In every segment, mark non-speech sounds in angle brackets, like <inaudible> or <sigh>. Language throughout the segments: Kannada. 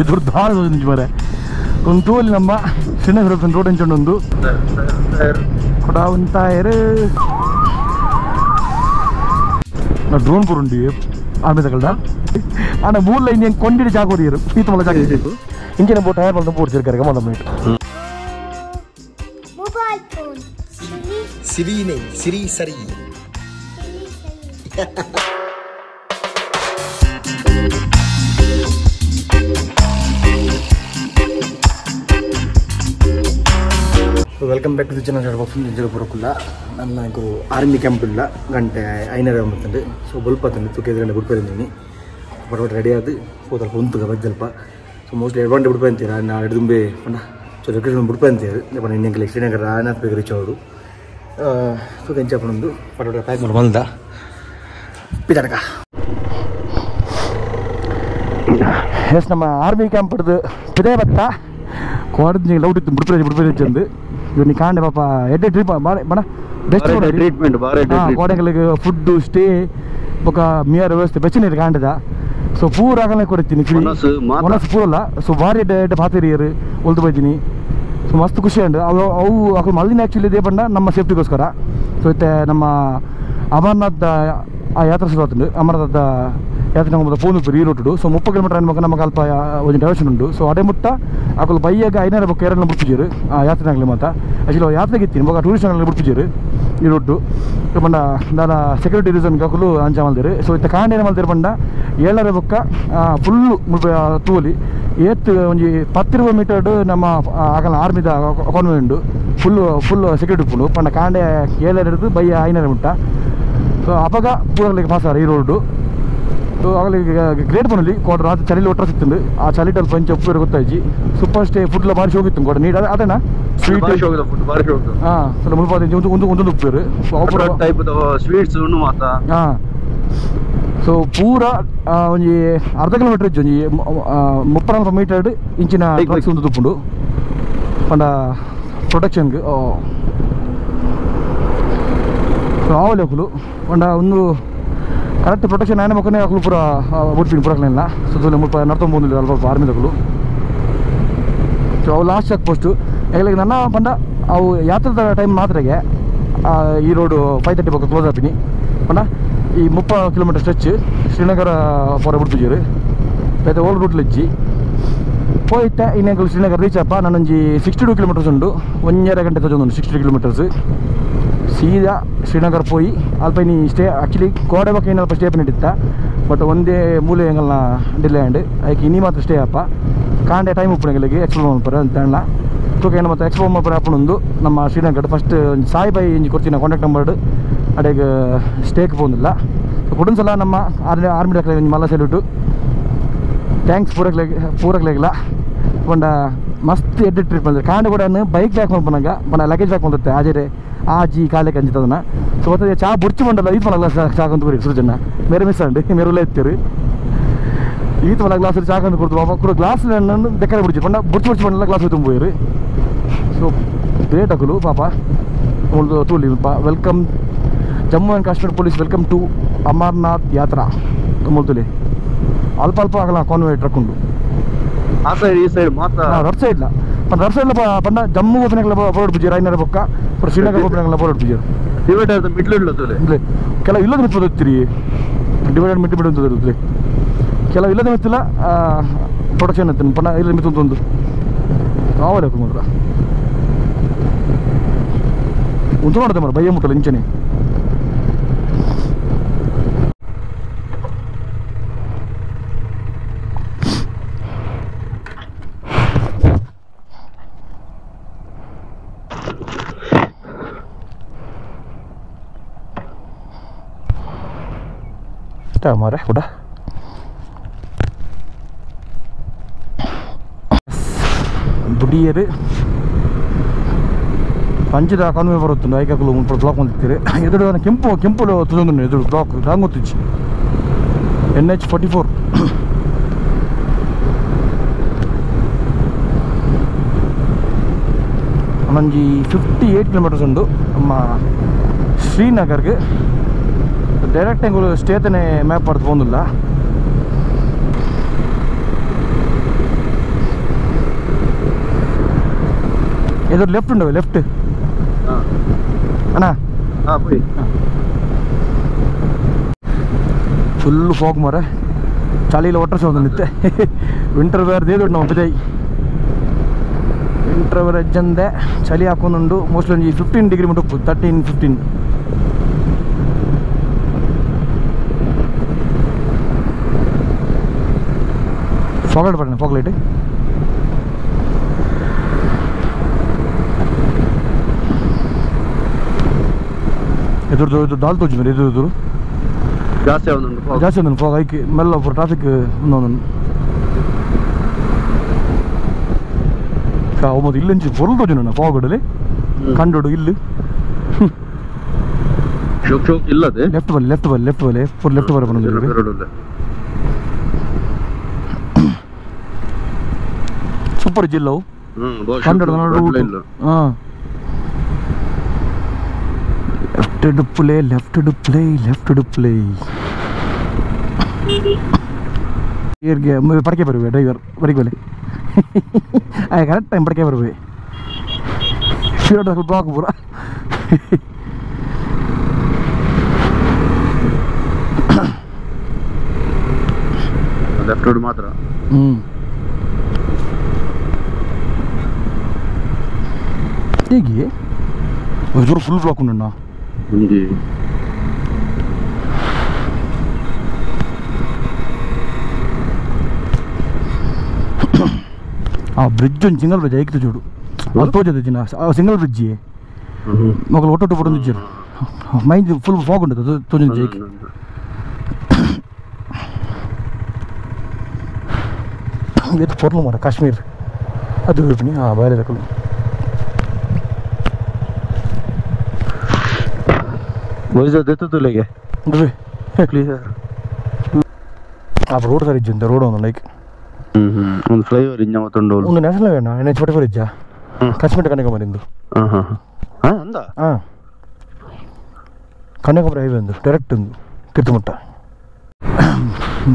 ಎದುರು ದಾಳ నుంచి ಮರೆ ಒಂದು ತೋಲಿ ನಮ್ಮ ಶ್ರೀನಗರ ರೋಡ್ ಹಂಚೊಂಡು ಒಂದು ಕೊಡ ಉಂತಾಯರು ನಾ ಡ್ರೋನ್ ಪುರುಂಡಿ ಆರ್ಮಿ ತಗಲ್ದ ಆನ ಮೂಲ ಇಂಜಿನ್ ಕೊಂಡಿಡಿ ಜಾಗೋರಿಯರು ಈತ ಮಲ್ಲ ಜಾಗ ಇಂಜಿನ್ ಬೋಟ್ ಟೈರ್ ಮಲ್ಲ ಪೋಡ್ಸಿರ್ಕಾರೆ ಗಮನ minute Mobile phone. <laughs> Welcome back to channel ಹೇಳ್ಬೇಕು ನಿಜ ಬರೋಕಿಲ್ಲ ನನ್ನ ಗುರು ಆರ್ಮಿ ಕ್ಯಾಂಪ್ ಇಲ್ಲ, ಗಂಟೆ ಐನೂರ ಒಂಬತ್ತಂದು ಸೊ ಬಲ್ಪ ತಂದು ತುಕ್ಕೆ ಎದುರುಗಡೆ ಬಿಡ್ಕೊಂಡಿದ್ದೀನಿ ಬಟ್ ಹೊಂತು ರೆಡಿ ಆದು, ಹೋದಲ್ಪ ಉಂತು ಬಜ್ಜಲ್ಪ ಸೊ ಮೋಸ್ಟ್ಲಿ ಎರಡು ಗಂಟೆ ಬಿಡ್ಪೆ ಅಂತೀರ? ನಾ ಎರಡು ದುಂಬೆ ಪಂಡ ಸೊ ಲೊಕೇಶನ್ ಬಿಡ್ಪೆ ಅಂತೀರಿ? ಇನ್ನೆಂಗೆ ಇನ್ನೆಂಕಲ್ ಶ್ರೀನಗರ ಆನಾಥ್ ಬೇಗ ರೀಚ್ ಅವರು ಸೊ ಕೆಂಚಪ್ಪನೊಂದು ಪಟ ಪ್ಯಾಕ್ ಮಾಡಿ ಬಂದ. ಪಿದಾಡಕ ಎಸ್ ನಮ್ಮ ಆರ್ಮಿ ಕ್ಯಾಂಪ್ ಹಿಡಿದು ಪಿದೇ ಬತ್ತ ಕೋಡದ್ ಲೌಟ್ ಇತ್ತು ಬಿಡ್ಪೇಜ್ ಬಿಡ್ಪೇಜ್ ಅಂದು ಇವ್ನಿ ಕಾಂಡೆ ಪಾಪ ಎಡ್ಡೆ ಟ್ರಿಪ್ ಬಣ ಬೆಸ್ಟ್ ಟ್ರೀಟ್ಮೆಂಟ್ ಕೋಡೆಗಳಿಗೆ ಫುಡ್ ಸ್ಟೇ ಬೊಕ ಮಿಯರ್ ವ್ಯವಸ್ಥೆ ಬೆಚ್ಚನೇರು ಕಾಂಡದ. ಸೊ ಪೂರ ಆಗಲೇ ಕೊಡ್ತೀನಿ ಮನಸ್ಸು ಪೂರಲ್ಲ ಸೊ ಭಾರಿ ಎಡ್ಡೆ ಎಡ್ಡೆ ಪಾತಿರಿಯರು ಒಲ್ದು ಬೈದಿನಿ. ಸೊ ಮಸ್ತ್ ಖುಷಿ ಉಂಡು ಅವು ಅವು ಅವು ಮಲ್ಲಿನ ಆ್ಯಕ್ಚುಲಿ ಇದೇ ಬಂಡ ನಮ್ಮ ಸೇಫ್ಟಿಗೋಸ್ಕರ ಸೊ ಇತ್ತೆ ನಮ್ಮ ಅಮರ್ನಾಥ್ ಆ ಯಾತ್ರೆ ಶುರು ಆತುಂಡು ಅಮರ್ನಾಥ್ ನಮ್ಮ ಫೋನ್ ಉಪ್ಪು ಈ ರೂಟುಡು ಸೊ ಮುಪ್ಪ ಕಿಲೋಮೀಟರ್ ಅನ್ಬೇಕು ನಮಗೆ ಅಲ್ಪ ಒಂದು ಡೈವರ್ಷನ್ ಉಂಟು ಸೊ ಅಡೆ ಮುಟ್ಟ ಅಕಲ್ ಬೈಯಾಗ ಐನೂರ ಬೊಕ್ಕ ಎರಡು ಬಿಡ್ಪಿಜೀರು ಆ ಯಾತ್ರೆನಾಗಲಿ ಮಾತ ಆ್ಯಕ್ಚುಲಿ ಯಾತ್ರೆಗೆ ಇತ್ತೀನಿ ಬೊಕ ಟೂರಿಸ್ಟ್ ಆಗಲಿ ಬಿಡ್ಪಿಜೀರು ಈ ರೂಟು ಬಂಡ ದಾನ ಸೆಕ್ಯೂರಿಟಿ ರೀಸನ್ ಕಾಕಲು ಅಂಚ ಮಲ್ದಿರು ಸೊ ಇತ್ತ ಕಾಂಡೇನ ಮಲ್ದಿರು ಬಂಡ ಏಳರ ಬೊಕ್ಕ ಫುಲ್ಲು ತೂಲಿ ಏತ್ ಒಂಜಿ ಪತ್ತಿರುವ ಮೀಟರ್ಡು ನಮ್ಮ ಆಗಲ ಆರ್ಮಿದ ಕಾನ್ವೆ ಉಂಡು ಫುಲ್ಲು ಫುಲ್ ಸೆಕ್ಯೂರಿಟಿ ಫುಲ್ಲು ಪಂಡ ಕಾಂಡೆ ಏಳರ ಹಿಡಿದು ಬೈಯ ಐನರ ಮುಟ್ಟ ಸೊ ಅಪಗ ಪೂರಲಿಗೆ ಪಾಸಾರ ಈ ರೋಡು ಸೊ ಆಗಲಿ ಗ್ರೇಟ್ ಬನ್ನಲ್ಲಿ ಕೋಟ ರಾತ್ರಿ ಚಳಿ ಒಟ್ಟ ಸಿಕ್ತಂದು ಆ ಟಲ್ ಪಂಚ ಉಪ್ಪು ಗೊತ್ತಾಯ್ಜಿ ಸೂಪರ್ ಸ್ಟೇ ಫುಡ್ಲ ಬಾರಿ ಹೋಗಿತ್ತು ಕೋಟ ನೀಡ್ ಅದೇನಾ ಸ್ವೀಟ್ ಹಾಂ ಸ್ವಲ್ಪ ಮುಲ್ಪ ಒಂದು ಒಂದು ಒಂದು ಉಪ್ಪೇರು ಅವು ಟೈಪ್ ಸ್ವೀಟ್ಸ್ ಉಣ್ಣು ಮಾತ ಹಾಂ. ಸೊ ಪೂರ ಒಂಜಿ ಅರ್ಧ ಕಿಲೋಮೀಟರ್ ಇಜ್ಜಿ ಒಂಜಿ ಮುಪ್ಪ ಮೀಟರ್ ಇಂಚಿನ ಟ್ರಕ್ಸ್ ಒಂದು ತುಪ್ಪುಂಡು ಪಂಡ ಪ್ರೊಟೆಕ್ಷನ್ಗೆ ಸೊ ಆವಲಿ ಹೋಗ್ಲು ಪಂಡ ಒಂದು ಕರೆಕ್ಟ್ ಪ್ರೊಟೆಕ್ಷನ್ ಆನೆ ಮಕ್ಕನೇ ಹಾಕಲು ಪೂರ ಬಿಡ್ತೀನಿ ಪುರಕ್ನೆಲ್ಲ ಸುತ್ತ ಮುಲ್ಪ ನಡ್ಕೊಂಬಂದಿಲ್ಲ ಅಲ್ಪ ಆರ್ಮಿದಗಳು ಸೊ ಅವು ಲಾಸ್ಟ್ ಚೆಕ್ ಪೋಸ್ಟು ಯಾಕೆ ನನ್ನ ಬಂದ, ಅವು ಯಾತ್ರದ ಟೈಮ್ ಮಾತ್ರೆಗೆ ಈ ರೋಡು ಫೈವ್ ತರ್ಟಿ ಬಗ್ಗೆ ಕ್ಲೋಸ್ ಆಗ್ತೀನಿ ಬಂದ, ಈ ಮುಪ್ಪ ಕಿಲೋಮೀಟರ್ ಸ್ಟ್ರೆಚ್ ಶ್ರೀನಗರ ಪೋರ ಬಿಡ್ತಿದ್ದೀರಿ ಮತ್ತು ಓಲ್ಡ್ ರೂಟ್ ಲಜ್ಜಿ. ಹೋಯ್ತ ಇನ್ನೆಂಕಲು ಶ್ರೀನಗರ್ ರೀಚ್ ಅಪ್ಪ ನಾನೊಂದು ಸಿಕ್ಸ್ಟಿ ಟು ಕಿಲೋಮೀಟರ್ಸ್ ಉಂಡು. ಒಂದೆರಡು ಗಂಟೆ ತಗೊಂಡು ಸಿಕ್ಸ್ಟಿ ಕಿಲೋಮೀಟರ್ಸ್ ಸೀದಾ ಶ್ರೀನಗರ್ ಪೋಯಿ ಅಲ್ಪ ನೀ ಸ್ಟೇ ಆ್ಯಕ್ಚುಲಿ ಬಗ್ಗೆ ಏನಲ್ಪ ಸ್ಟೇ ಪನ್ನಿಟ್ಟಿತ್ತ ಬಟ್ ಒಂದೇ ಮೂಲೆ ಎಂಗಲ್ನ ಡಿಲೇ ಆ್ಯಂಡ್ ಅದಕ್ಕೆ ಇನ್ನಿ ಮಾತ್ರ ಸ್ಟೇ ಅಪ್ಪ ಕಾಂಡೆ ಟೈಮ್ ಉಪ್ಪಣಿಗಳಿಗೆ ಎಕ್ಸ್ಪ್ಲೋರ್ ಮಾಡ್ಬಾರ ಅಂತ ಹೇಳ ತೂಕ ಏನು ಮತ್ತೆ ಎಕ್ಸ್ಪ್ಲೋರ್ ಮಾಡ್ತಾರೆ ಅಪ್ಪನೊಂದು ನಮ್ಮ ಶ್ರೀನಗರ್ ಫಸ್ಟ್ ಸಾಯಿಬಾಯಿ ಇಂಜಿ ಕೊಡ್ತೀನಿ ಕಾಂಟ್ಯಾಕ್ಟ್ ನಂಬರ್ ಅಡೆಗೆ ಸ್ಟೇಕ್ ಬಂದಿಲ್ಲ ಸೊ ಕೊಡೊಂದು ಸಲ ನಮ್ಮ ಆರ್ಮಿ ಆರ್ಮಿ ಡಾಕ್ಟರ್ ಮಲ್ಲ ಸೆಲ್ಯೂಟು ಥ್ಯಾಂಕ್ಸ್ ಪೂರಕ್ಲೆ ಪೂರಕ್ಲೆಗಿಲ್ಲ ಪಂಡ ಮಸ್ತ್ ಎಡ್ಡೆ ಟ್ರಿಪ್ ಬಂದಿದೆ. ಕಾಂಡ ಕೂಡ ಬೈಕ್ ಬ್ಯಾಕ್ ಮಾಡ್ಪನಗ ಬಂಡ ಲಗೇಜ್ ಬ್ಯಾಕ್ ಬಂದತ್ತೆ ಆಜರೆ ಆಜಿ ಕಾಲೇ ಕಂಜಿತದನ ಸೊ ಮತ್ತೆ ಚಾ ಬುಡ್ಚಿ ಮಂಡಲ ಈತ್ ಮಲ ಗ್ಲಾಸ್ ಚಾಕಂತ ಕೊಡಿ ಸೃಜನ ಮೇರೆ ಮಿಸ್ ಅಂಡ್ ಮೇರುಲ್ಲ ಎತ್ತಿರು ಈತ್ ಮಲ ಗ್ಲಾಸ್ ಚಾಕಂತ ಕೊಡ್ತು ಪಾಪ ಕೂಡ ಗ್ಲಾಸ್ ದೆಕ್ಕರೆ ಬಿಡ್ಚಿ ಪಂಡ ಬುರ್ಚು ಬುರ್ಚು ಮಂಡಲ ಗ್ಲಾಸ್ ತುಂಬೋಯ್ರು ಸೊ ಗ್ರೇಟ್ ಅಕಲು ಪಾಪ. ಒಂದು ತೂಲಿ welcome Jammu and Kashmir police welcome to Amarnath Yatra. ತುಮಲ್ತುಲಿ ಅಲ್ಪ ಅಲ್ಪ ಆಗಲ್ಲ ಕಾನ್ವೆ ಟ್ರಕ್ ಉಂಡು. ಆ ಸೈಡ್ ಈ ಸೈಡ್ ಮಾತ್ರ. ಪಂಡ ರಡ್ ಸೈಡ್ ಪಂಡ ಜಮ್ಮು ಓಪನಿಂಗ್ ಬೋರ್ಡ್ ಬಿಜಿ ಐನರ ಬೊಕ್ಕ ಪುರ ಶ್ರೀನಗರ್ ಓಪನಿಂಗ್ ಬೋರ್ಡ್ ಬಿಜಿ ಡಿವೈಡ್ ಆದ ಮಿಡ್ಲ್ ತೋಲೆ ಕೆಲ ಕೆಲವು ಇಲ್ಲದ ಮಿತ್ತು ಗೊತ್ತಿರಿ ಡಿವೈಡ್ ಮಿಟ್ಟು ಬಿಡು ಅಂತ ಇರುತ್ತೆ ಕೆಲವು ಇಲ್ಲದ ಮಿತ್ತಿಲ್ಲ ಪ್ರೊಡಕ್ಷನ್ ಇತ್ತು ಪಂಡ ಇಲ್ಲ ಮಿತ್ತು ಒಂದು ಆವಲೆ ಮಾತ್ರ ಒಂದು ನೋಡುತ್ತೆ ಮರ ಬಯ್ಯ ಮುಟ್ಟಲ್ಲ ಇಂಚನೆ ಇಷ್ಟ ಮಾರೆ ಕೂಡ ದುಡಿಯರು ಪಂಚದ ಕಾನ್ವೆ ಬರುತ್ತುಂಡು ಐಕಾಕಲು ಮುಲ್ಪ ಬ್ಲಾಕ್ ಬಂದಿರ್ತೀರಿ ಎದುರು ಕೆಂಪು ಕೆಂಪು ತುದೊಂದು ಎದುರು ಬ್ಲಾಕ್ ರಾಂಗೊತ್ತಿಚ್ಚಿ ಎನ್ ಎಚ್ ಫೋರ್ಟಿ ಫೋರ್ ಒಂಜಿ ಫಿಫ್ಟಿ ಏಯ್ಟ್ ಕಿಲೋಮೀಟರ್ಸ್ ಉಂಡು. ನಮ್ಮ ಶ್ರೀನಗರ್ಗೆ ಡೈರೆಕ್ಟ್ ಹೆಂಗೆ ಸ್ಟೇತನೆ ಮ್ಯಾಪ್ ಪಡೆದು ಬಂದಿಲ್ಲ. ಇದ್ರ ಲೆಫ್ಟ್ ಉಂಟು ಲೆಫ್ಟ್ ಅಣ್ಣ. ಹಾಂ ಬೈ ಫುಲ್ಲು ಫಾಗ್ ಮಾರೆ ನಿತ್ತೆ ವಿಂಟರ್ ವೇರ್ ದೇದು ನಾವು ಬಿದೈ ವಿಂಟರ್ ವೇರ್ ಅಜ್ಜಂದೆ. ಚಳಿ ಹಾಕೊಂಡು ಮೋಸ್ಟ್ಲಿ ಫಿಫ್ಟೀನ್ ಡಿಗ್ರಿ ಮಟ್ಟ ತರ್ಟೀನ್ ಫಿಫ್ಟೀನ್ ಫಾಗ್ಲೈಟ್ ಬರೋಣ ಫಾಗ್ಲೈಟ್ ಎದುರ್ದು ಇದು ದಾಲ್ ತೋಜಿ ಮೇಲೆ ಎದುರು ಎದುರು ಜಾಸ್ತಿ ಆಗೋದು ಜಾಸ್ತಿ ಆಗೋದು ಫಾಗ್ ಐಕ್ ಮೆಲ್ಲ ಒಬ್ಬರು ಟ್ರಾಫಿಕ್ ಒಂದೊಂದು ಒಮ್ಮದು ಇಲ್ಲಂಚಿ ಫುಲ್ ತೋಜಿ ನಾನು ಫಾಗ್ ಹೊಡಲಿ ಹ್ಮ್. ಕಂಡು ಇಲ್ಲಿ. ಲೆಫ್ಟ್ ಬಲ್ಲಿ ಲೆಫ್ಟ್ ಬಲ್ಲಿ ಲೆಫ್ಟ್ ಬಲ್ಲಿ ಫುಲ್ ಲೆಫ್ಟ್ ಬರ ಬಂದಿಲ್ಲ ಎರಡಲ್ಲ ಸೂಪರ್ ಜಿಲ್ಲವು ಹ್ಮ್ ಬಹುಶಃ ಕಂಡು ದೊಡ್ಡ ಇಲ್ಲ ಹಾಂ left to play left to play left to play ಇಯರ್ಗೆ ಪಡಕೆ ಬರುವೆ ಡ್ರೈವರ್ ಬರೀಕ್ ಬಲೆ ಕರೆಕ್ಟ್ ಟೈಮ್ ಪಡಕೆ ಬರುವೆ ಶಿರೋಡ ಸ್ವಲ್ಪ ಹಾಕು ಪೂರ ಲೆಫ್ಟ್ ರೋಡ್ ಮಾತ್ರ ಹ್ಞೂ ಹೇಗೆ ಜೋರು ಫುಲ್ ಬ್ಲಾಕ್ ಉಂಡಣ್ಣ ಹಿಂಗೆ ಆ ಬ್ರಿಡ್ಜ್ ಒಂದು ಸಿಂಗಲ್ ಬ್ರಿಡ್ಜ್ ಐಕ್ತು ಚೂಡು ಅದು ತೋಜದ ಜಿನ ಸಿಂಗಲ್ ಬ್ರಿಡ್ಜ್ ಹ್ಮ್. ಮಗಳು ಒಟ್ಟೊಟ್ಟು ಬರೋದು ಇಜ್ಜರು ಮೈಂಡ್ ಫುಲ್ ಫಾಗ್ ಉಂಟು ಅದು ತೋಜನ ಜೈಕ್ ಹ್ಮ್. ಇದು ಪೊರ್ಲು ಮರ ಕಾಶ್ಮೀರ್. ಅದು ಹೇಳ್ತೀನಿ ಹಾಂ ಬಾಯಲೆ ವಯಸ್ಸು ದೆತ್ತು ತುಲೆಗೆ ನೋಡ್ರಿ ಕ್ಲಿಯರ್ ಆ ರೋಡ್ ಸರಿ ಇಜ್ಜಿಂದ ರೋಡ್ ಒಂದು ಲೈಕ್ ಒಂದು ಫ್ಲೈಓವರ್ ಇಂಜ ಮತ್ತೊಂದು ಒಂದು ನ್ಯಾಷನಲ್ ಹೈವೇನ ಎನ್ ಎಚ್ ಫೋರ್ಟಿ ಫೋರ್ ಇಜ್ಜ. ಕಾಶ್ಮೀರ ಕನ್ಯಾಕುಮಾರಿಂದು ಹಾ ಹಾ ಹಾ. ಅಂದ? ಹಾಂ. ಕನ್ಯಾಕುಮಾರಿ ಹೈವೇ ಒಂದು ಡೈರೆಕ್ಟ್ ಒಂದು ಕಿರ್ತುಮಟ್ಟ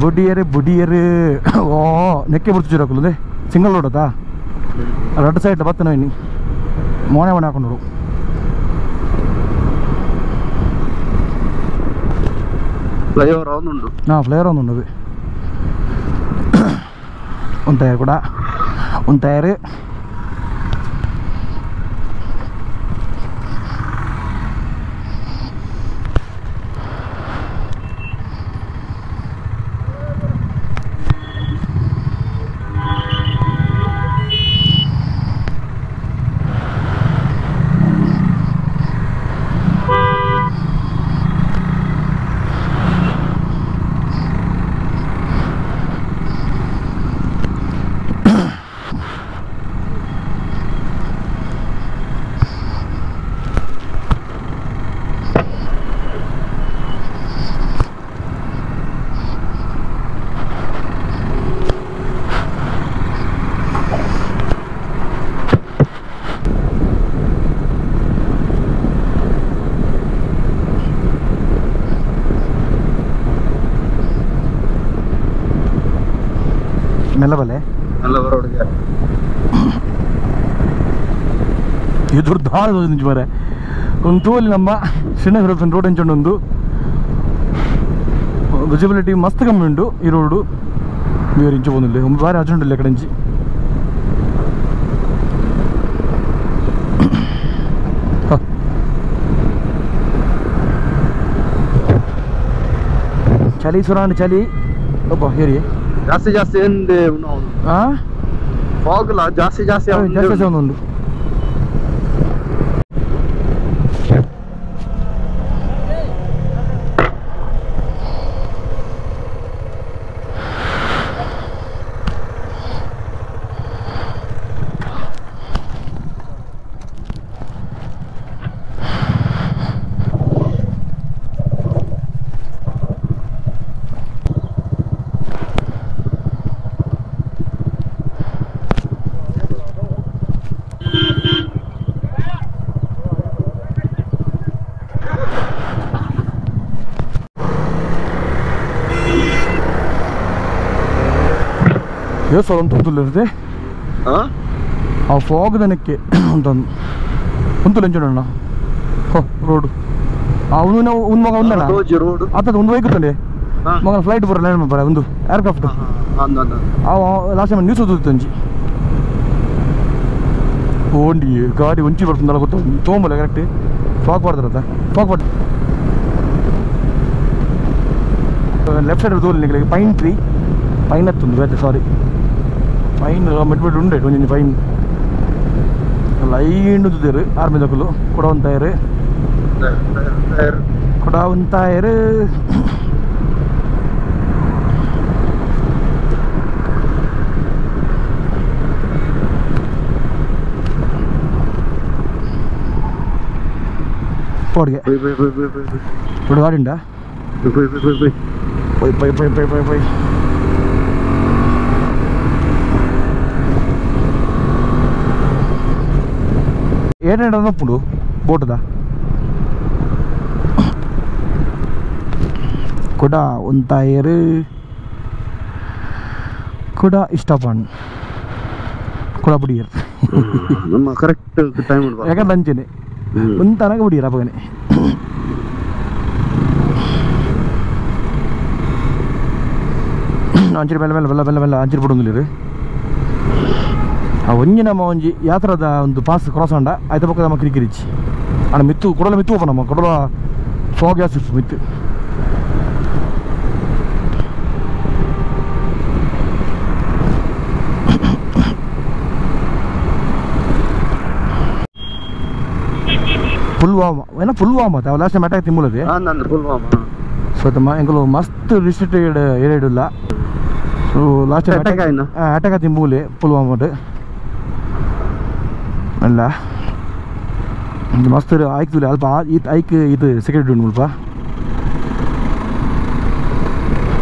ಬುಡಿಯರೆ ಬುಡಿಯರೆ. ಓ ನೆಕ್ಕೆ ಬಿಡ್ತಿದ್ರು ಹಾಕಲು ಸಿಂಗಲ್ ರೋಡ್ ಅದಾ? ರೆಡ್ ಸೈಡ್ ಬತ್ತ ನೋಯ್ನಿ ಮೋನೆ ಮನೆ ಹಾಕೊಂಡು ആ ഫ്ലെയർ ഒന്നുണ്ട് ഒന്ന് തയർ കൂടാ ഒന്ന് തയർ ಟೈರ್ ಮೆಲ್ಲಬಲೆ ಎಲ್ಲ ಬರೋಡಿಗೆ ಇದು ದಾಳ ನಿಂಚು ಮರೆ ಒಂದು ತೂಲಿ ನಮ್ಮ ಶ್ರೀನಗರ ರೋಡ್ ಹೆಂಚೊಂಡು ಒಂದು ವಿಸಿಬಿಲಿಟಿ ಮಸ್ತ್ ಕಮ್ಮಿ ಉಂಟು ಈ ರೋಡು ಬೇರೆ ಇಂಚು ಬಂದಿಲ್ಲ ಒಂದು ಬಾರಿ ಅರ್ಜೆಂಟ್ ಕಡೆ ಇಂಚಿ ಹ. ಚಳಿ ಸುರಾಣಿ ಚಳಿ ಒಬ್ಬ ಹೇರಿ ಜಾಸ್ತಿ ಜಾಸ್ತಿ ಎಂದೆ ಅವನು ಆ? ಫಾಗ್ಲ ಜಾಸ್ತಿ ಜಾಸ್ತಿ ಜಾಸ್ತಿ ಒಂದು ತೂತುಲ್ಲ ಇರುತ್ತೆ ಹಾ ಆ ಫಾಗ್ ದನಕ್ಕೆ ಅಂತಂದು ಉಂತು ಲಂಚಣ್ಣ ಹೋ ರೋಡು ಅವನು ನಾವು ಒಂದು ಮಗ ಒಂದಲ್ಲ? ಆತದ ಒಂದು ವೈಕ್ ತಂದೆ. ಮಗ ಫ್ಲೈಟ್ ಬರಲ್ಲ ಏನು ಬರ ಒಂದು ಏರ್ಕ್ರಾಫ್ಟ್ ಅವ ಲಾಸ್ಟ್ ಟೈಮ್ ನ್ಯೂಸ್ ಓದುತ್ತಂಜಿ ಓಂಡಿ ಗಾಡಿ ಒಂಚಿ ಬರ್ತಂದಲ್ಲ ಗೊತ್ತು? ತೊಗೊಂಬಲ್ಲ ಕರೆಕ್ಟ್ ಫಾಗ್ ಬರ್ತಾರತ್ತ ಫಾಗ್ ಬರ್ತ ಲೆಫ್ಟ್ ಸೈಡ್ ತೋಲ್ ನಿಮಗೆ ಪೈನ್ ಟ್ರೀ ಪೈನ್ ಹತ್ತೊಂದು ಸಾರಿ ಪೈನ್ ಮಿಟ್ಬಿಟ್ಟು ಉಂಡೆ ಒಂಜಿ ಪೈನ್ ಲೈನ್ ಉದ್ದಿರು ಆರ್ಮಿ ದಕ್ಕಲು ಕೊಡ ಒಂದು ಟೈರ್ ಕೊಡ ಒಂದು ಟೈರ್ పోడిగే పోయి పోయి పోయి పోయి పోయి పోయి ఇప్పుడు వాడిండా పోయి పోయి పోయి పోయి పోయి పోయి పోయి పోయి పోయి పోయి ఏంటంటే అన్నప్పుడు బోటుదా ಕೂಡ ಒಂದು ಟೈರ್ ಕೂಡ ಇಷ್ಟಪಣ್ಣು ಕೂಡ ಬಿಡಿಯರ್ ನಮ್ಮ ಕರೆಕ್ಟ್ ಟೈಮ್ ಇಡ್ಬಾರ್ದು ಯಾಕಂದ್ರೆ ಅಂಚೆನೆ ಹ್ಮ್. ಒಂದು ತನಕ ಬಿಡಿಯರ ಅಪ್ಪಗನೆ ಅಂಚಿನ ಮೇಲೆ ಮೇಲೆ ಬೆಲ್ಲ ಬೆಲ್ಲ ಬೆಲ್ಲ ಅಂಚಿನ ಬಿಡೊಂದಿಲ್ಲ ಆ ಒಂಜಿ ನಮ್ಮ ಒಂಜಿ ಯಾತ್ರದ ಒಂದು ಪಾಸ್ ಕ್ರಾಸ್ ಅಂಡ ಆಯ್ತ ಪಕ್ಕ ನಮ್ಮ ಕಿರಿಕಿರಿಚಿ ಅಣ್ಣ ಮಿತ್ತು ಕೊಡಲ ಮಿತ್ತು ಒಪ್ಪ ನಮ್ಮ ಕೊಡಲ ಫೋಗ್ ಗ್ಯಾಸ್ ಇತ್ತು ಮಿತ್ತು. ಪುಲ್ವಾಮ ಏನ ಪುಲ್ವಾಮ ಅವ ಲಾಸ್ಟ್ ಟೈಮ್ ಅಟ್ಯಾಕ್ ತಿಮ್ಮುಲದೆ ಅಂದ ಪುಲ್ವಾಮ. ಸೊ ತಮ್ಮ ಎಂಕಲು ಮಸ್ತ್ ರಿಸ್ಟ್ರಿಕ್ಟೆಡ್ ಏರಿಯಾ ಇಲ್ಲ ಸೊ ಲಾಸ್ಟ್ ಟೈಮ್ Attack ಆಯ್ನ? ಅಟ್ಯಾಕ್ ತಿಮ್ಮೂಲೆ ಪುಲ್ವಾಮ ಅಲ್ಲ. ಮಸ್ತ್ ಆಯ್ತು ಅಲ್ಪ ಇದು ಐಕ್ ಇದು ಸೆಕ್ಯೂರಿಟಿ ಉಂಟು ಮುಲ್ಪ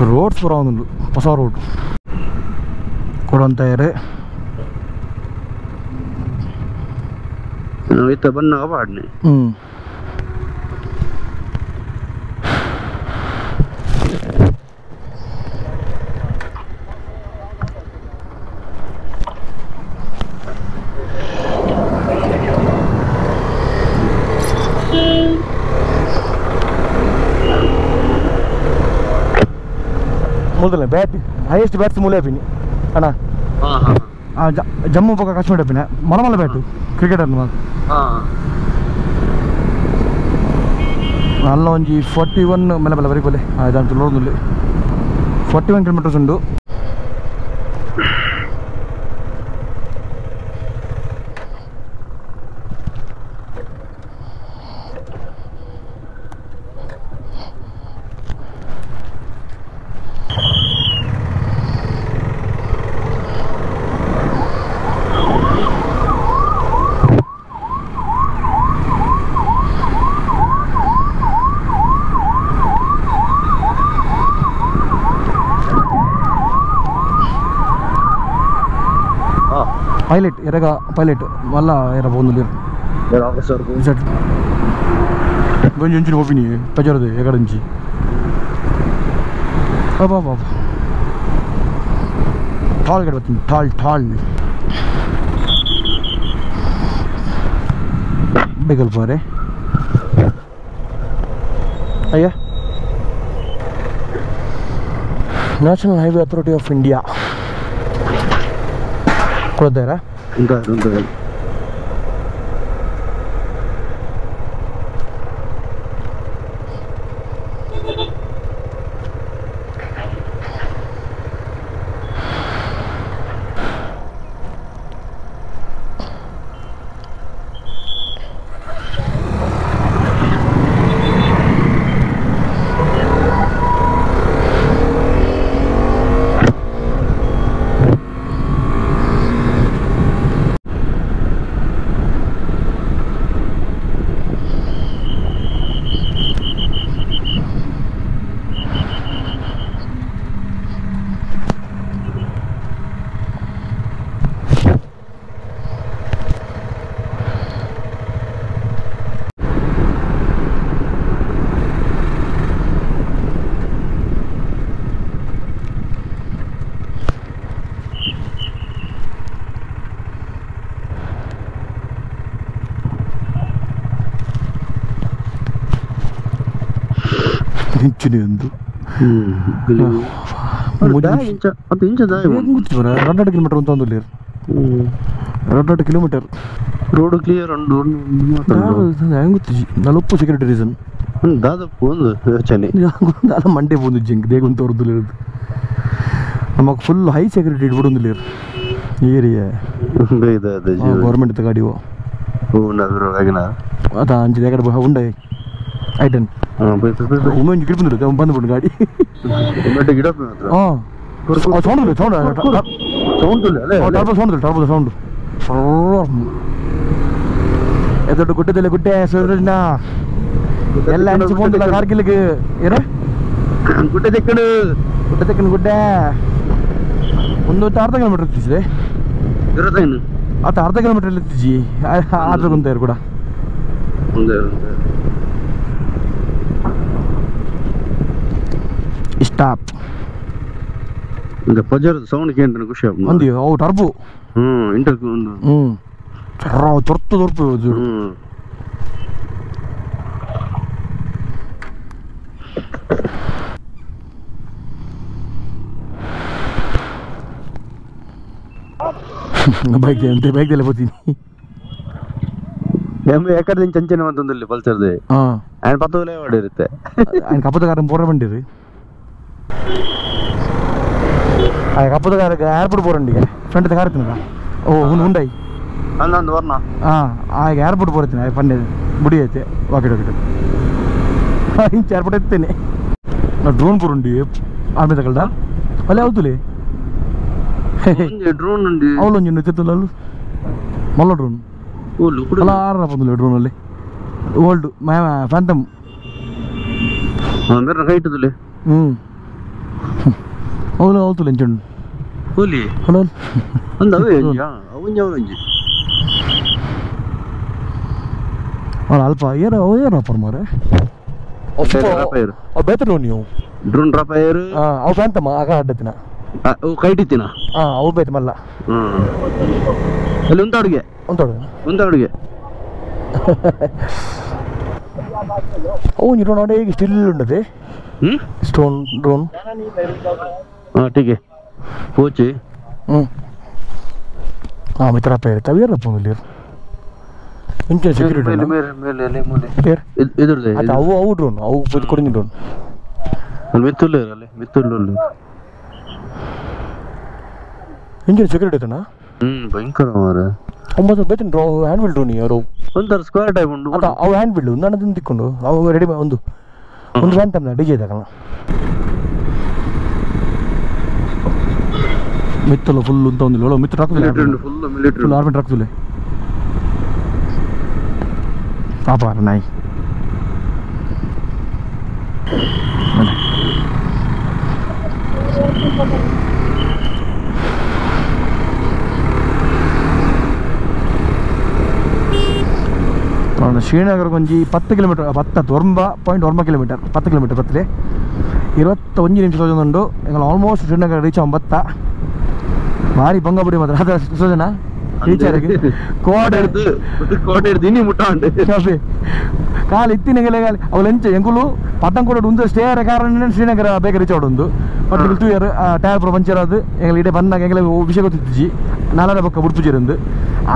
ರೋಡ್ಸ್ ಒಂದು ಹೊಸ ರೋಡ್ ಕೊಡುವಂತ ಏರೆ ನಾವು ಬನ್ನಾಗ ಪಾಡ್ನೆ ಹ್ಞೂ ಮೊದಲ ಬ್ಯಾಟ್ ಹೈಯೆಸ್ಟ್ ಬ್ಯಾಟ್ಸ್ ಮೂಲೆ ಅಪ್ಪಿನಿ ಅಣ್ಣ. ಹಾ ಹಾ ಆ ಜ- ಜಮ್ಮು ಪಕ್ಕ ಕಾಶ್ಮೀರ ಅಪ್ಪಿನ ಮಲಮಲ ಬ್ಯಾಟು ಕ್ರಿಕೆಟ್ ಅನ್ನು ಹಾ ಅಲ್ಲ ಒಂಜಿ ಫಾರ್ಟಿ ಒನ್ ಮೇಲೆ ಬಲ್ಲ ಬರೀ ಬಲೆ. ಅದಂತ ನೋಡೋದಿಲ್ಲ. ಫಾರ್ಟಿ ಒನ್ ಕಿಲೋಮೀಟರ್ಸ್ ಉಂಡು పైలట్ ఎరగా పైలట్ మళ్ళా ఎరా పోందులు కొంచెం ఉంచి ఓపెన్ పెజరదు ఎక్కడ నుంచి బాబా బాబా టాల్ కడపతుంది టాల్ టాల్ బైకల్ పోరే అయ్యా national highway authority of India Brother, ha? Hindi, hindi. Kilometre road clear ಉಂಡು ಹೆಂಗ್ ಗೊತ್ತಿಜಿ ನಲುಪ್ಪು ಸೆಕ್ಯೂರಿಟಿ ರೀಸನ್ ದಾದಾಪು ಒಂದು ಯೋಚನೆ ಅಲ್ಲ ಮಂಡೆ ಬಂದು ಜಿಂಕ್ ದೇಗ ಅಂತ ಅವ್ರದ್ದು ಇರೋದು ನಮಗೆ ಫುಲ್ ಹೈ ಸೆಕ್ಯೂರಿಟಿ ಇಟ್ಬಿಡೊಂದಿಲ್ಲ ಏರಿಯಾ ಬೇಗ ಅದೇ ಗೌರ್ಮೆಂಟ್ ಗಾಡಿ ಅದ ಅಂಚಿದ ಕಡೆ ಉಂಡೆ ಐಟನ್ ಒಮ್ಮೆ ಒಂಜಿ ಗಿಡ ಬಂದಿರುತ್ತೆ ಅವ್ನು ಬಂದ್ಬಿಟ್ಟು ಗಾಡಿ ಬೆಟ್ಟ ಗಿಡ ಮಾತ್ರ ಹಾಂ ಸೌಂಡ್ ಇಲ್ಲ ಸೌಂಡ್ ಸೌಂಡ್ ಇಲ್ಲ ಅಲ್ಲೇ ಟರ್ಬೋ ಸೌಂಡ್ ಇಲ್ಲ ಟರ್ಬೋ ಸೌಂಡ್ ಎದೊಡ್ಡ ಗುಡ್ಡದಲ್ಲಿ ಗುಡ್ಡೆ ಸೂರ್ಯನ ಎಲ್ಲ ಹಂಚಿಕೊಂಡಿಲ್ಲ ಕಾರ್ಗಿಲ್ಗೆ ಏನ ಗುಡ್ಡ ತೆಕ್ಕಡು ಗುಡ್ಡ ತೆಕ್ಕನ ಗುಡ್ಡೆ ಒಂದು ಅರ್ಧ ಕಿಲೋಮೀಟರ್ ಇರ್ತಿದ್ದೆ ಇರತ್ತೇನು ಆತ ಅರ್ಧ ಕಿಲೋಮೀಟರ್ ಇರ್ತಿಜಿ ಆದ್ರೆ ಕುಂತ ಕೂಡ ಒಂದೇ ಒಂದೇ ಸ್ಟಾಪ್ இந்த பஜர் ಸೌಂಡ್ கேட்டு ಖುಷಿ ಮಂದಿ ಅವು ಟರ್ಬು. ಹ್ಞೂ ಇಂಟರ್ವ್ಯೂ ಒಂದು. ಹ್ಞೂ ಚರ್ರ ತೊರ್ತು ತೊರ್ಪು ಅದು ಬೈಕ್ ಅಂತೆ ಬೈಕ್ದಲ್ಲೇ ಬರ್ತೀನಿ. ಯಾಕಡೆ ಚಂಚನ ಅಂತಂದಲ್ಲಿ ಪಲ್ಸರ್ದೆ ಆ್ಯಂಡ್ ಪತ್ತೋಲೇ ಮಾಡಿರುತ್ತೆ ಆ್ಯಂಡ್ ಕಪ್ಪತ್ತ ಕಾರಣ ಪೂರ ಬಂಡಿರಿ அதுக்கப்புறம் ಏರ್ಪೋರ್ಟ್ ಬೋರಂಡಿಗೆ ಫ್ರೆಂಡ್ ಕಾರ್ ತಿನ್ನ ಓ ಹುನ್ ಹುಂಡಾಯಿ ಅಂದಂದು ವರ್ಣ ಹಾಂ ಆಗ ಏರ್ಪೋರ್ಟ್ ಬರುತ್ತೀನಿ ಅದು ಪಂಡಿದ ಬುಡಿ ಐತೆ ವಾಕಿಟ್ ವಾಕಿಟ್ ಇಂಚ ಏರ್ಪೋರ್ಟ್ ಎತ್ತೇನೆ ನಾ ಡ್ರೋನ್ ಬರುಂಡಿ ಆಮೇಲೆ ತಗೊಳ್ದ ಅಲ್ಲಿ ಯಾವ್ದುಲಿ ಡ್ರೋನ್ ಉಂಡಿ ಅವಳೊಂದು ನಿತ್ತಿತ್ತಲ್ಲ ಅಲ್ಲೂ ಮಲ್ಲ ಡ್ರೋನ್ ಅಲ್ಲ ಆರನ ಬಂದಿಲ್ಲ ಡ್ರೋನಲ್ಲಿ ಓಲ್ಡ್ ಫ್ಯಾಂಟಮ್ ಹ್ಞೂ ಅವನು ಅವತ್ತು ಲಂಚುಂಡು ಕೂಲಿ ಅವನು ಒಂದು ಅವೇ ಅವನು ಅವನಂಜಿ ಅವನು ಅಲ್ಪ ಏನ ಅವ ಏನಪ್ಪ ಮಾರೆ? ಬೇತರು ಡ್ರೋನ್ ಡ್ರಾಪ್ ಆಯರು ಅವು ಬೇಂತಮ್ಮ ಆಗ ಅಡ್ಡತಿನ ಅವು ಕೈಟಿತ್ತಿನ ಆ ಅವು ಬೇತ ಮಲ್ಲ. ಅಲ್ಲಿ ಉಂತಾಡುಗೆ ಉಂತಾಡುಗೆ ಉಂತಾಡುಗೆ ಅವು ಸ್ಟಿಲ್ ಉಂಡದೆ ಸ್ಟೋನ್ ಡ್ರೋನ್ ಹಾಂ ಟೀಕೆ ಪೋಚಿ. ಹ್ಞೂ ಹಾಂ ಮಿತ್ರ ಒಂದು ಇಂಚಿನ ಸೆಕ್ಯೂರಿಟಿ ಮೇಲೆ ಮೇಲೆ ಮೇಲೆ ಎಲೆ ಮೂಲೆ. ಪೇರ್ ಇದ್- ಇದ್ರದ್ದೇ ಅದು ಅವು ಅವು ಡ್ರೋನ್ ಅವು ಕೊಡಿ ಡ್ರೋನ್ ಅಲ್ಲಿ ಮಿತ್ತುಲ್ಲು ಅಲ್ಲಿ ಮಿತ್ತುಲ್ಲು ಸೆಕ್ಯೂರಿಟಿ ಐತಣ್ಣ ಹ್ಮ್ ಭಯಂಕರ ಮಾರ ಒಂಬತ್ತು ಬೇತಿನ ಡ್ರೋ ಹ್ಯಾಂಡ್ ಬಿಲ್ ಡ್ರೋನ್ ಅವರು ಒಂಥರ ಸ್ಕ್ವೇರ್ ಟೈಪ್ ಉಂಟು ಅವು ಹ್ಯಾಂಡ್ ಬಿಲ್ ನಾನು ತಿಕ್ಕೊಂಡು ಅವು ರೆಡಿ ಒಂದು ಒಂದು ಫ್ಯಾನ್ ತಮ್ಮ ಡಿ ಜೆ ಮಿತ್ತಲ್ಲ ಫುಲ್ ಅಂತ ಒಂದು ಒಳಗೆ ಮಿತ್ರ ಹಾಕ್ತಿಲ್ಲ ಫುಲ್ ಆರ್ಮೆಂಟ್ ಹಾಕ್ತಿಲ್ಲ ಪಾಪಾರ ನಾಯಿ. ಶ್ರೀನಗರ ಒಂಜಿ ಪತ್ತು ಕಿಲೋಮೀಟರ್ ಪತ್ತತ್ತು ಒರ್ಂಬ ಪಾಯಿಂಟ್ ಒರ್ಮ ಕಿಲೋಮೀಟರ್ ಪತ್ತು ಕಿಲೋಮೀಟರ್ ಪತ್ತಲೆ. ഇരുപത്തൊഞ്ച് നിമിഷം തോന്നുന്നുണ്ട് ಆಲ್ಮೋಸ್ಟ್ ಶ್ರೀನಗರ ರೀಚ್ റീച്ച് ആകുമ്പോൾ ಭಾರಿ ಭಂಗ ಬಿಡಿ ಮಾತ್ರ. ಅದ ಸುಜನ ಟೀಚರ್ಗೆ ಕೋಡ್ ಹಿಡ್ದು ಕೋಟೆ ಹಿಡ್ದು ಇನ್ನಿ ಮುಟ್ಟ ಉಂಟು ಅದೇ. ಕಾಲು ಅವಳು ಎಂಚ ಕೂಡ ಉಂದು ಸ್ಟೇಯರ್ ಕಾರಣ ಶ್ರೀನಗರ ಬೇಗ ರೀಚ್ ಆಡೊಂದು ಬಟ್ ಟೂ ಇಯರ್ ಟೈರ್ ಪೂರ ಪಂಚರ್ ಅದು ಎಂಗಲ್ ಇಡೀ ಬಂದಾಗ ಎಂಗಲ ವಿಷಯ ಗೊತ್ತಿಜ್ಜಿ ನಾಲ್ಕರ ಪಕ್ಕ ಬುಡ್ಪುಜಿರಂದು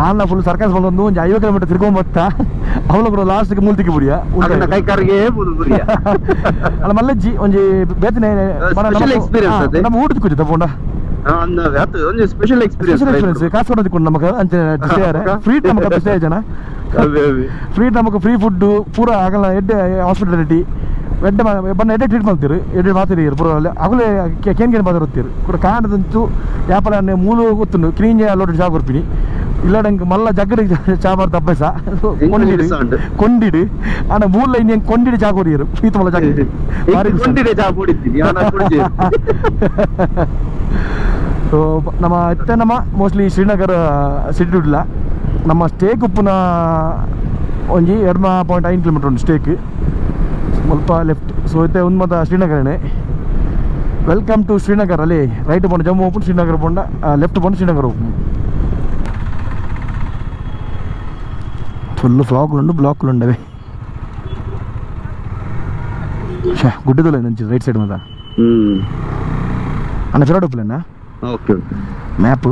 ಆನ ಫುಲ್ ಸರ್ಕಾರ ಬಂದೊಂದು ಒಂದು ಐವತ್ತು ಕಿಲೋಮೀಟರ್ ತಿರ್ಕೊಂಬತ್ತ ಅವಳು ಕೂಡ ಲಾಸ್ಟ್ಗೆ ಮೂಲ್ತಿಗೆ ಬುಡಿಯ. ಅದನ್ನ ಕೈ ಕಾರಿಗೆ ಬುದು ಬುರಿಯ ಅಲ್ಲ ಮಲ್ಲಜ್ಜಿ ಒಂಜಿ ಬೇತನೆ. ನಮ್ಮ ಊಟದ ಕುಜಿ ತಗೊಂಡ ಅಂದ ಅದು ಒಂದು ಸ್ಪೆಷಲ್ ಎಕ್ಸ್ಪೀರಿಯನ್ಸ್ ಸ್ಪೆಷಲ್ ಎಕ್ಸ್ಪೀರಿಯನ್ಸ್ ಕಾಸು ಕೊಡೋದಕ್ಕೆ ನಮಗೆ ಸ್ಟೇ <laughs> ಜನ. ಫ್ರೀ ನಮಗೆ ಫ್ರೀ ಫುಡ್ ಪೂರ ಆಗಲ್ಲ ಎಡ್ಡೆ ಹಾಸ್ಪಿಟಾಲಿಟಿ ಎಡ್ಡೆ ಬಣ್ಣ ಎಡ್ಡೆ ಟ್ರೀಟ್ ಮಾಡ್ತೀರಿ. ಎಡ್ಡೆ ಮಾತಿರಿ ಪೂರ ಅಲ್ಲಿ. ಆಗಲೇ ಕೆನ್ ಕೇನ್ ಮಾತಾಡ ಹೋಗ್ತೀರಿ ಕೂಡ ಕಾಣದಂತೂ ಯಾಪಲ ಮೂಲು ಗೊತ್ತುಂಡು ಕ್ಲೀನ್ ಅಲ್ಲೋಡಿ ಚಾ ಕೊರ್ಪಿನಿ ಇಲ್ಲಡಂಗೆ ಮಲ್ಲ ಜಗ್ಗಡಿ ಚಾ ಮಾಡ್ದ ಅಭ್ಯಾಸ. ಕೊಂಡಿಡು. ಕೊಂಡಿಡು. ಆನ ಮೂಲ ಇನ್ನು ಕೊಂಡಿಡು ಚಾ ಕೊಡಿಯರು. ಪ್ರೀತ ಮಲ್ಲ ಖುಷಿ. ಕೊಂಡಿದೆ ಚಾ ಕುಡಿತೀನಿ <laughs> ಯಾನ ಕುಡಿಜಿ ಸೊ ನಮ್ಮ ಅತ್ತೆ ನಮ್ಮ ಮೋಸ್ಟ್ಲಿ ಶ್ರೀನಗರ ಸಿಟಿ ಇಲ್ಲ ನಮ್ಮ ಸ್ಟೇಕ್ ಉಪ್ಪುನ ಒಂಜಿ ಎರಡು ಪಾಯಿಂಟ್ ಐದು ಕಿಲೋಮೀಟರ್ ಉಂಟು ಸ್ಟೇಕ್ ಸ್ವಲ್ಪ ಲೆಫ್ಟ್ ಸೊ ಇತ್ತೆ ಒಂದು ಮತ ಶ್ರೀನಗರನೇ ವೆಲ್ಕಮ್ ಟು ಶ್ರೀನಗರ್ ಅಲ್ಲಿ ರೈಟ್ ಬಂದು ಜಮ್ಮು ಹೋಗ್ಬಿಟ್ಟು ಶ್ರೀನಗರ ಬಂಡ ಲೆಫ್ಟ್ ಬಂದು ಶ್ರೀನಗರ ಹೋಗ್ಬೋದು ಫುಲ್ ಫ್ಲಾಗ್ಲುಂಡು ಬ್ಲಾಕ್ಲು ఉండవి ಛೇ ಗುಡ್ಡದಲ್ಲ ನಂಚಿ ರೈಟ್ ಸೈಡ್ ಮಾತ್ರ ಹ್ಮ್ ಅಣ್ಣ ಫೆರೋಡ್ ಉಪ್ಪಲೇನ okay okay map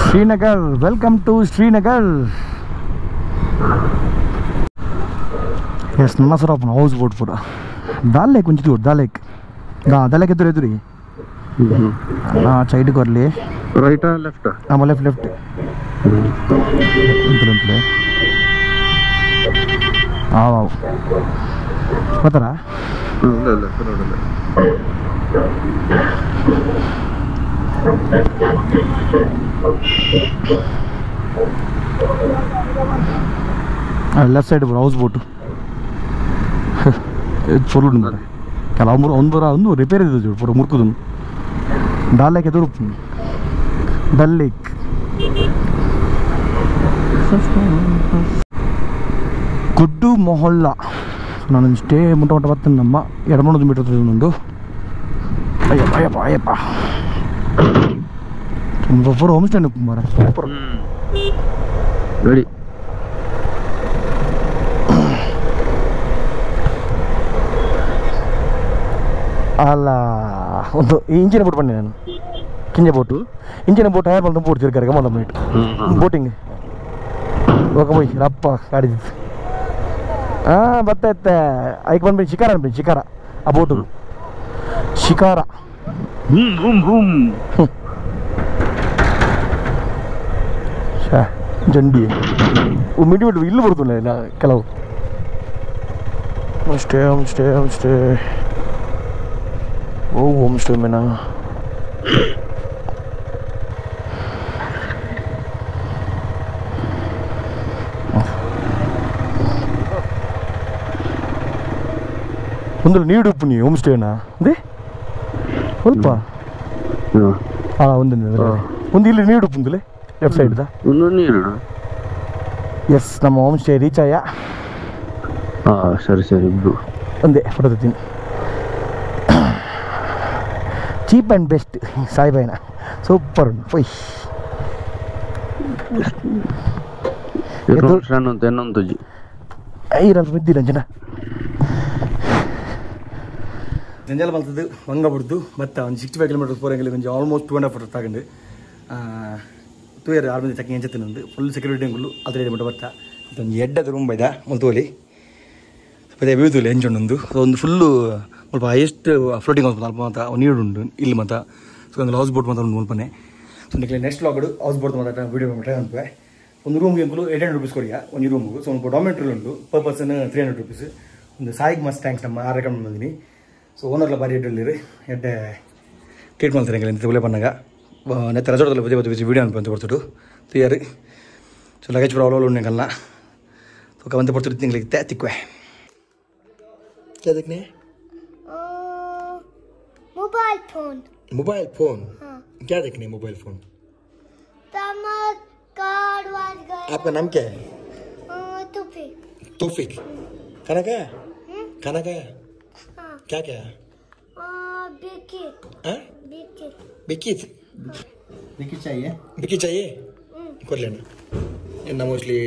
Srinagar welcome to Srinagar yes ನನ್ನ ಸರ್ ಅಪ್ಪನ ಹೌಸ್ ಬೋಟ್ ಪೂರ ದಾಲೇಕ್ ಒಂಚಿ ತೋಡ್ ದಾಲೇಕ್ ಗಾ ದಾಲೇಕ್ ಎದುರು ಎದುರಿ ಸೈಡ್ ಕೊರ್ಲಿ ರೈಟಾ ಲೆಫ್ಟಾ ನಮ್ಮ ಲೆಫ್ಟ್ ಲೆಫ್ಟ್ ಅಂತಲೇ ಅಂತಲೇ ಹಾವ್ ಗೊತ್ತಾರಾ ಇಲ್ಲ ಇಲ್ಲ ರೋಡಲ್ಲ ಲೆಫ್ಟ್ ಸೈಡ್ ಬರೋ ಹೌಸ್ ಬೋಟು ಇದು ಫುಲ್ ಮಾರೆ ಕೆಲವು ಮೂರು ಒಂದು ಒಂದು ರಿಪೇರ್ ಇದೆ చూడు ಪೂರ ಮುರ್ಕುದು ಡಾಲ್ ಲೇಕ್ ಎದುರು ಡಲ್ ಲೇಕ್ ಗುಡ್ಡು ಮೊಹಲ್ಲ ನಾನು ಇಷ್ಟೇ ಮುಟ್ಟ ಮುಟ್ಟ ಬರ್ತೀನಿ ನಮ್ಮ ಎರಡು ಮೂರು ಮೀಟರ್ ಉಂಟು. ಅಯ್ಯಪ್ಪ ಅಯ್ಯಪ್ಪ ಅಯ್ಯಪ್ಪ. ತುಂಬ ಪೂರ ಹೋಮ್ ಸ್ಟೇ ಮಾರ ಸೂಪರ್ ರೆಡಿ ಅಲ್ಲ ಒಂದು ಇಂಜಿನ ಬೋಟ್ ಬನ್ನಿ ನಾನು. ಕಿಂಜ ಬೋಟು ಇಂಜಿನ ಬೋಟ್ ಹ್ಯಾರ್ ಬಂದು ಬೋಟ್ ತಿರ್ಗಾರೆ ಗಮನ ಮೈಟ್ ಬೋಟಿಂಗ್ ಹೋಗ ರಪ್ಪ ಕಾಡಿದ್ದು ಹಾಂ ಬತ್ತೈತೆ ಐಕ್ ಬಂದ್ಬಿಡಿ ಶಿಕಾರ ಅನ್ಬಿಡಿ ಶಿಕಾರ ಆ ಬೋಟು ಶಿಕಾರ ಜಂಡಿ. ಮಿಡಿ ಬಿಟ್ಟು ಇಲ್ಲಿ ಬರ್ತಾನೆ ನಾ ಕೆಲವು. Homestay homestay homestay. ಓ ಹೋಮ್ ಸ್ಟೇ ಮೇನಾ ಒಂದು ನೀಡು ಉಪ್ಪು ನೀವು ಹೋಮ್. ಸ್ಟೇನ ಅದೇ ಸ್ವಲ್ಪ ಹಾಂ. ಒಂದು ಒಂದು ಇಲ್ಲಿ ನೀಡು ಉಪ್ಪು ಒಂದಲ್ಲಿ ಲೆಫ್ಟ್ ಸೈಡ್ದ ಒಂದು ನೀರು ಎಸ್ ನಮ್ಮ ಹೋಮ್ ಸ್ಟೇ ರೀಚ್ ಆಯ? ಆ ಸರಿ ಸರಿ ಇಬ್ರು ಒಂದೇ ಫೋಟೋ ಚೀಪ್ ಆ್ಯಂಡ್ ಬೆಸ್ಟ್ ಸಾಯಿಬಾಯಿನ. ಸೂಪರ್ ಉಂಟು. ಅಂತ ಇನ್ನೊಂದು ಜಿ. ಐರಲ್ಲಿ ಬಿದ್ದಿರ ಮಂಗ ಬಿಡ್ದು ಮತ್ತೆ ಒಂದು ಸಿಕ್ಸ್ಟಿ ಫೈವ್ ಕಿಲೋಮೀಟರ್ ಪೋರಂಗಿಲ್ಲ ಒಂದು ಆಲ್ಮೋಸ್ಟ್ ಟೂ ಆ್ಯಂಡ್ ಹಾಫ್ ತಗೊಂಡು ಟೂ ಇಯರ್ ಆರು ಮಂದಿ ತಕ್ಕ ಎಂಚತ್ತು ನಂದು. ಫುಲ್ ಸೆಕ್ಯೂರಿಟಿ ಅಂಗಳು ಅದ್ರ ಮಟ್ಟ ಬರ್ತಾ. ಒಂದು ಎಡ್ಡದ ರೂಮ್ ಬೈದ ಮುಲ್ತೋಲಿ ಅದೇ ಬೀಳ್ತುಲಿ ಎಂಚೊಂದು ಒಂದು ಫುಲ್ಲು ಸ್ವಲ್ಪ ಹೈಯೆಸ್ಟ್ ಫ್ಲೋಟಿಂಗ್ ಹೌಸ್ ಅಲ್ಪ ಮಾತ ನೀರು ಉಂಟು ಇಲ್ಲಿ ಮಾತ ಸೊ ಒಂದು ಹೌಸ್ ಬೋಟ್ ಮಾತ್ರ ಒಂದು ಮುಲ್ಪನೆ. ಸೊ ನಿಕ್ಲೆ ನೆಕ್ಸ್ಟ್ ಲಾಗಡು ಹೌಸ್ ಬೋಟ್ ಮಾತಾಡ ವೀಡಿಯೋ ಟ್ರೈ ಅನ್ಪೆ ಒಂದು ರೂಮ್ಗೆ ಅಂಕಲು ಏಟ್ ಹಂಡ್ರೆಡ್ ರುಪೀಸ್ ಕೊಡಿಯ, ಒಂದು ರೂಮ್ಗೆ ಸೊ ಒಂದು ಡಾಮೆಟ್ರಿ ಉಂಟು. Per person three hundred rupees ಒಂದು ಸಾಯಿಗೆ ಮಸ್ತ್ ಥ್ಯಾಂಕ್ಸ್ ನಮ್ಮ ರೆಕಮೆಂಡ್ ஸோ ஓனரில் பாடிட்டு உள்ளார் என்கிட்ட ட்ரீட்மெண்ட் தரீங்க இந்த இதுக்குள்ளே பண்ணாங்க நேற்று ரஜோடத்தில் பற்றி பற்றி வீடியோ அனுப்பி வந்து கொடுத்துட்டு தூயார் ஸோ லகேஜ் கூட அவ்வளோ நீங்கள்லாம் ஸோ வந்து கொடுத்துட்டு எங்களுக்கு தேத்திக்குவேன் எதுக்குண்ணே मोबाइल फ़ोन मोबाइल फ़ोन क्या देखने मोबाइल फ़ोन आपका नाम क्या है तोफिक तोफिक खाना खाया खाना खाया क्या क्या बिकी हाँ बिकी बिकित ಟಿಕೆಟ್ ಚಾಹಿಯೇ ಬಿಕ್ಕಿ ಚಾಯೇ ಕೊಡ್ಲೇನ ಇನ್ನು ಮೋಸ್ಟ್ಲಿ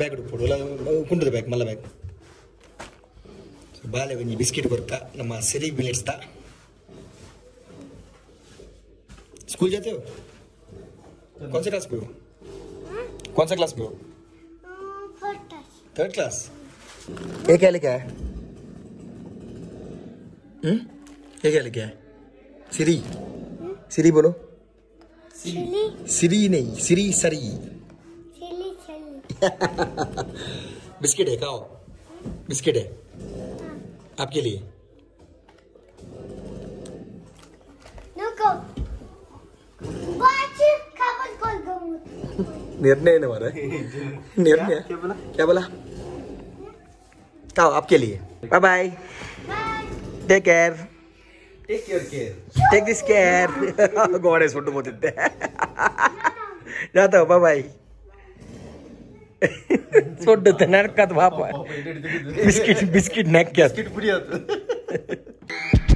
ಬ್ಯಾಗ್ ಕೊಡು ಕುಂಟದ ಬ್ಯಾಗ್ ಮಲ್ಲ ಬ್ಯಾಗ್ ಬಾಳೆ ಒಂಜಿ ಬಿಸ್ಕಿಟ್ ಕೊರ್ಕ ನಮ್ಮ ಸಿರಿ ಮಿಲೆಟ್ಸ್ದ स्कूल जाते हो कौन सा क्लास में हो कौन सा क्लास में हो फटास थर्ड क्लास ये क्या लिखा है हम्म? ये क्या लिखा है? सिरी। सिरी बोलो। सिरी नहीं सिरी सरी। चिली चिली <laughs> बिस्किट है खाओ। बिस्किट है। आपके लिए। निर्णय ने मारा <laughs> निर्णय। क्या बोला? क्या बोला? खाओ आपके लिए। Bye bye take care take this care गोड़े फ़ोटो बहुत देते जाता हूँ बाय छोड़ देते नरक का तो बाप है बिस्किट बिस्किट नेक क्या बिस्किट पूरी आता